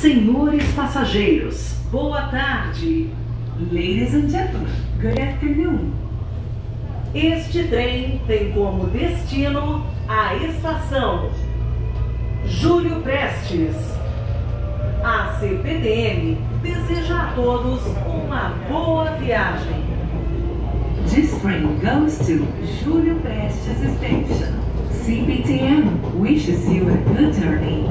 Senhores passageiros, boa tarde. Ladies and gentlemen, good afternoon. Este trem tem como destino a estação Júlio Prestes. A CPTM deseja a todos uma boa viagem. This train goes to Júlio Prestes Station. CPTM wishes you a good journey.